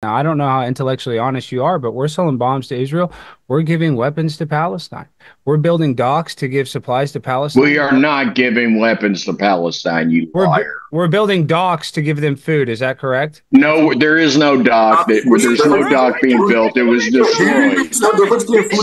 Now, I don't know how intellectually honest you are, but we're selling bombs to Israel. We're giving weapons to Palestine. We're building docks to give supplies to Palestine. We are not giving weapons to Palestine, you we're, liar. We're building docks to give them food. Is that correct? No, there is no dock. That, there's no dock being built. It was destroyed.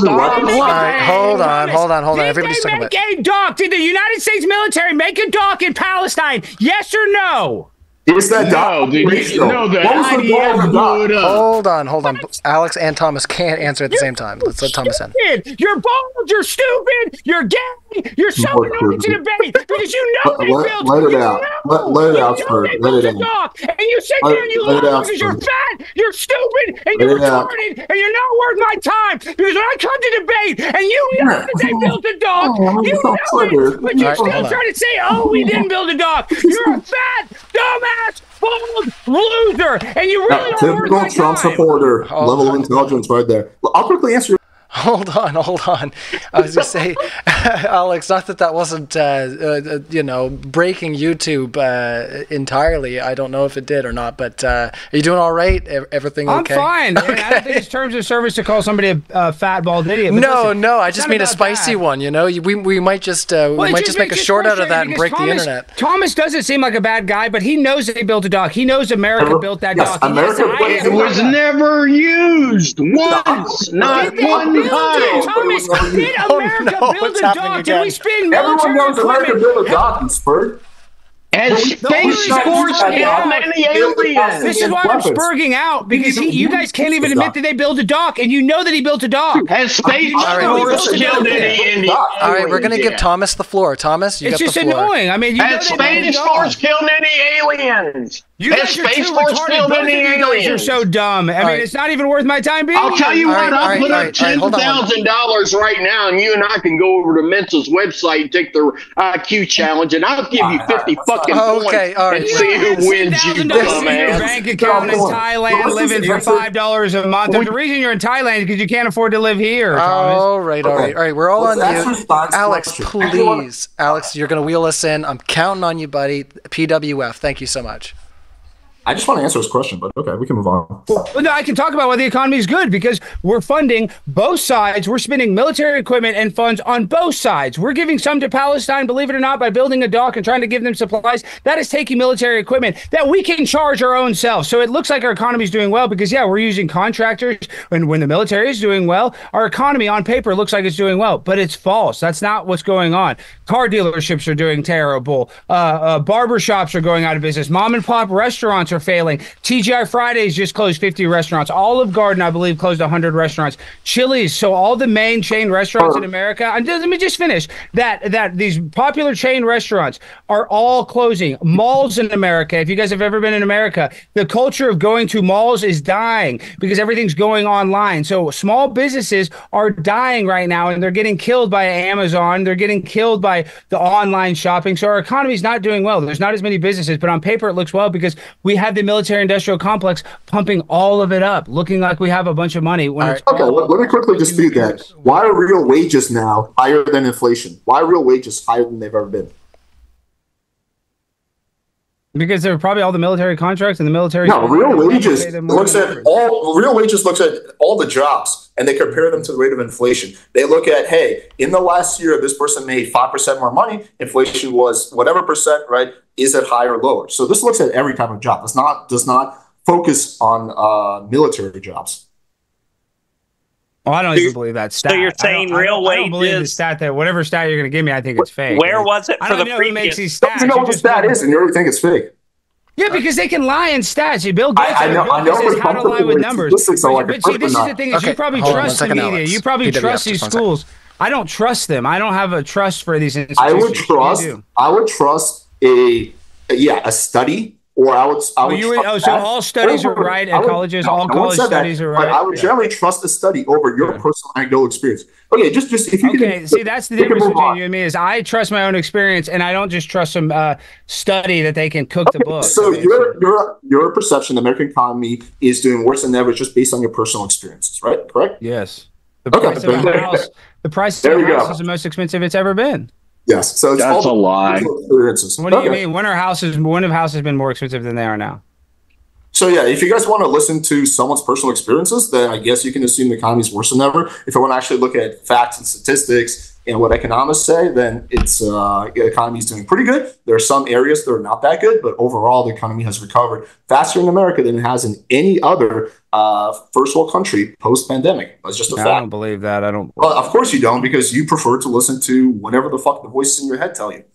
All right, hold on, hold on, hold on. Everybody's Did they talking about. make a dock? Did the United States military make a dock in Palestine? Yes or no? Is that No, dude, no, the What was the goal of the blew it up. Hold on, hold on. Alex and Thomas can't answer at the same time. Let's let Thomas in. Stupid. You're bald. You're stupid. You're gay. You're so More annoying to stupid. debate because you know they let- built. let it you out. know- Let- let it you out, know Spurt. Let it a out. dock, And you sit Let- there and you let it lie out, because you're fat, you're stupid, and you're it out. retarded, and you're not worth my time. Because when I come to debate, and you know Yeah. that they built a dock, Oh, you it's not know it, but you're Alright, still hold trying to say, "Oh, we didn't build a dock." You're a fat, dumbass, bald loser, and you really Yeah, don't worth typical my Trump time. supporter Hold level of intelligence right there. I'll quickly answer. Your- Hold on, hold on. I was gonna say, Alex, not that that wasn't, uh, uh, you know, breaking YouTube uh, entirely. I don't know if it did or not, but uh, are you doing all right? E- Everything I'm okay? fine. man. I don't think it's terms of service to call somebody a uh, fat bald idiot. No, listen, no, I just mean a spicy that. one. You know, we, we might just uh, we Well, it might just make a short out of that and frustrating break the internet. Thomas doesn't seem like a bad guy, but he knows that he built a dock. He knows America Ever- built that yes, dock. He America has the It was never used once, not Did they one build it, time. Thomas? Did Oh, America no, build a happening dock? Did we spend Everyone military knows America equipment? built a dock in Spurt. Has Space Force time you killed any aliens? This is why I'm Weapons. spurging out because he, You- you guys can't even admit that they built a dock, and you know that he built a dock. Has Space All right. Force killed any, any All right, we're gonna give? Thomas the floor. Thomas, you It's got just the floor. annoying. I mean, you know Has they built Space. Force killed any aliens? You Has guys are too Force retarded. Both of any you guys are so dumb. I mean, right. it's not even worth my time being I'll here. tell you All what, right, I'll all right, put all up right, all right, ten hold on one. thousand dollars right now, and you and I can go over to Mensa's website and take the IQ challenge, and I'll give you fifty fucking Oh, points okay, all right. and You see who wins, you $10,000 your dumbass. bank account in Come on. Thailand, living for five dollars a month. The reason you're in Thailand is because you can't afford to live here, Thomas. All right, all right, all right. We're all Let's on answer mute. Stock's Alex, question. I do wanna- please, Alex, you're gonna wheel us in. I'm counting on you, buddy. PWF. Thank you so much. I just want to answer his question, but okay, we can move on. Well, no, I can talk about why the economy is good because we're funding both sides. We're spending military equipment and funds on both sides. We're giving some to Palestine, believe it or not, by building a dock and trying to give them supplies. That is taking military equipment that we can charge our own selves. So it looks like our economy is doing well because, yeah, we're using contractors. And when the military is doing well, our economy on paper looks like it's doing well, but it's false. That's not what's going on. Car dealerships are doing terrible. Uh, uh, barber shops are going out of business. Mom and pop restaurants are failing. TGI Fridays just closed 50 restaurants. Olive Garden, I believe, closed 100 restaurants. Chili's, so all the main chain restaurants in oh. America. And let me just finish that. That these popular chain restaurants are all closing. Malls in America. If you guys have ever been in America, the culture of going to malls is dying because everything's going online. So small businesses are dying right now, and they're getting killed by Amazon. They're getting killed by the online shopping. So our economy is not doing well. There's not as many businesses, but on paper it looks well because we have the military industrial complex pumping all of it up, looking like we have a bunch of money. When it's Okay, let, let me quickly dispute that. Why are real wages now higher than inflation? Why are real wages higher than they've ever been? because they're probably all the military contracts and the military. No, real wages pay them more looks at all. Real wages looks at all the jobs and they compare them to the rate of inflation. They look at, hey, in the last year, this person made five percent more money. Inflation was whatever percent, right? Is it higher or lower? So this looks at every type of job. Does not does not focus on uh, military jobs. Oh, I don't even believe that stat. so you're saying real don't, I don't believe the stat that whatever stat you're going to give me, I think it's fake. Where was it I don't the know who makes previous? these Don't stats. you know You what the stat is, and you already think it's fake. Yeah, because they can lie in stats. You Bill Gates. I- I know- Bill I know says how to lie with with numbers. statistics like but a see, this is the thing: is you probably hold on one trust the media. Alex. You probably PWF, trust these one second. schools. I don't trust them. I don't have a trust for these institutions. I would trust. do. I would trust a yeah a study, or I would. I would you would- trust oh, so that all studies are right at colleges? All college said that, studies are But right? I would Yeah. generally trust a study over your personal anecdotal experience. Okay, just just if you Okay, can. see, that's the difference between on. you and me. Is I trust my own experience, and I don't just trust some uh, study that they can cook the book. So mean, your your your perception, the American economy is doing worse than ever, just based on your personal experiences, right? Correct. yes, the Okay, price of a house, the price there of a go. house is the most expensive it's ever been. Yes. So it's That's all a lie. personal experiences. What do you Okay. mean? When are houses? When have houses been more expensive than they are now? So yeah, if you guys want to listen to someone's personal experiences, then I guess you can assume the economy is worse than ever. If you want to actually look at facts and statistics and what economists say, then it's uh, the economy is doing pretty good. There are some areas that are not that good, but overall the economy has recovered faster in America than it has in any other uh, first world country post pandemic. That's just a I fact. I don't believe that. I don't. Well, of course you don't, because you prefer to listen to whatever the fuck the voices in your head tell you.